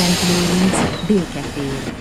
St. Louis Beer Cafe.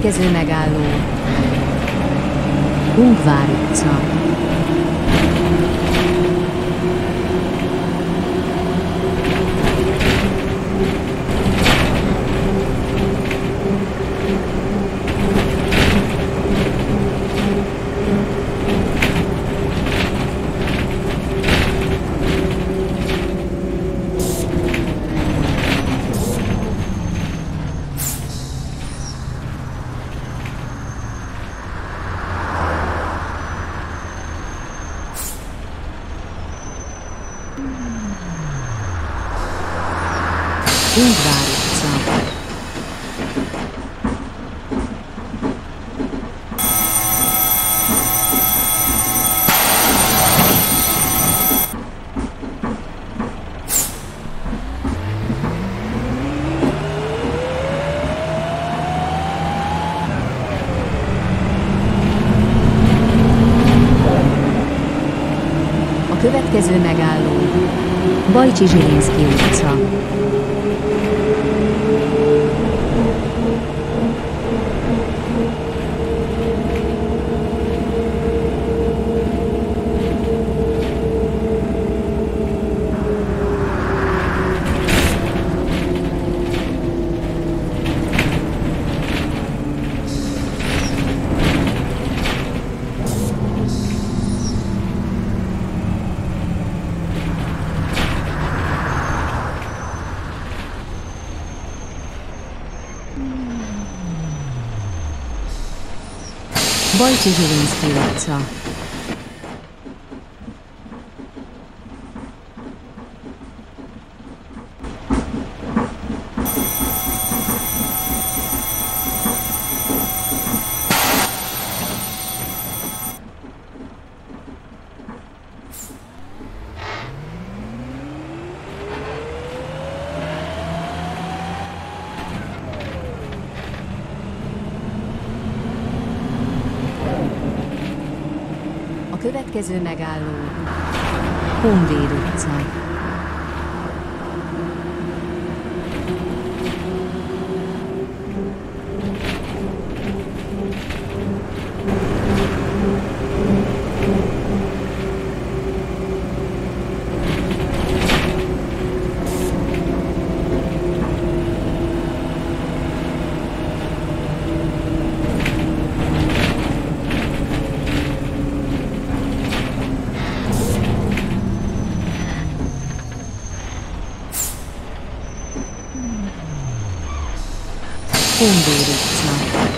Következő megálló Ungvár utca. Ungvár utca. Következő megálló Bajcsi Zsilinszki utca. Bajcsi Zsilinszki utca. A következő megálló Honvéd utca. Honvéd utca.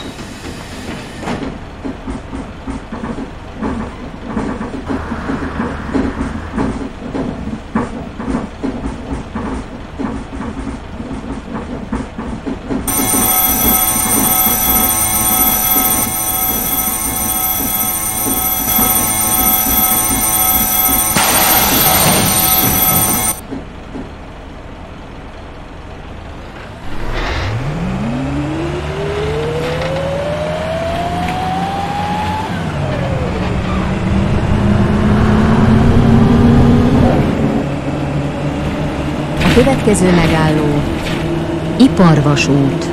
A következő megálló Iparvasút.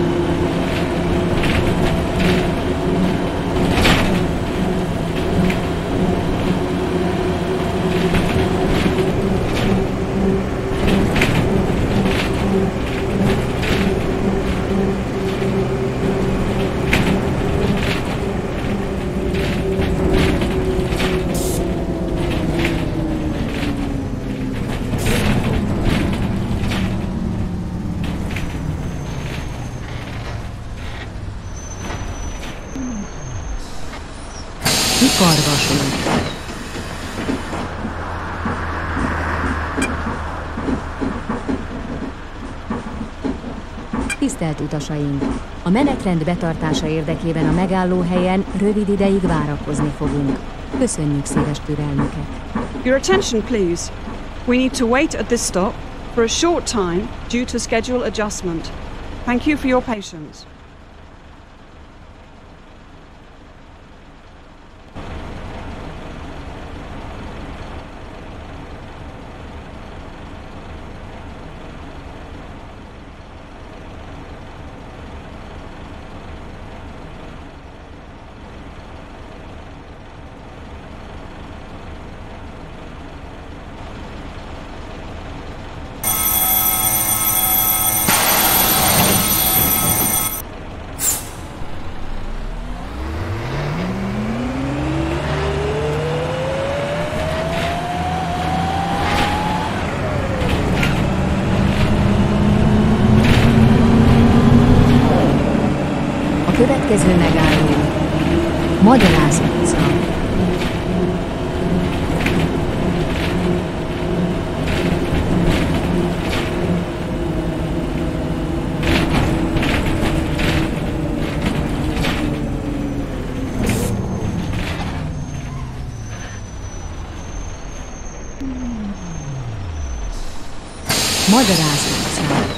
Iparvasút. Tisztelt utasaink! A menetrend betartása érdekében a megállóhelyen rövid ideig várakozni fogunk. Köszönjük szíves türelmüket! Your attention, please. We need to wait at this stop for a short time due to schedule adjustment. Thank you for your patience. Következő megálló Madarász utca. Madarász utca.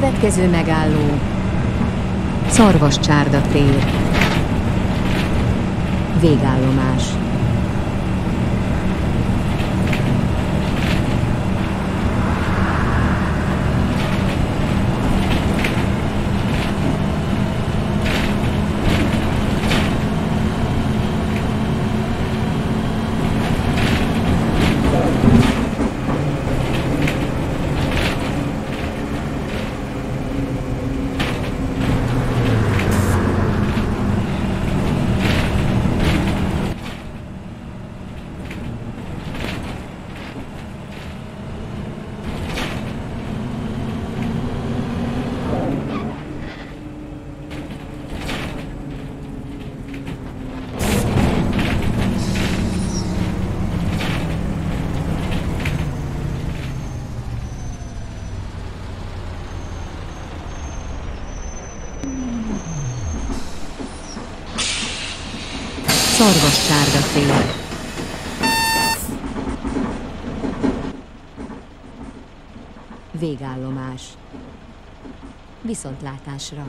Következő megálló Szarvascsárda tér. Végállomás. Szarvascsárda tér. Végállomás. Viszontlátásra.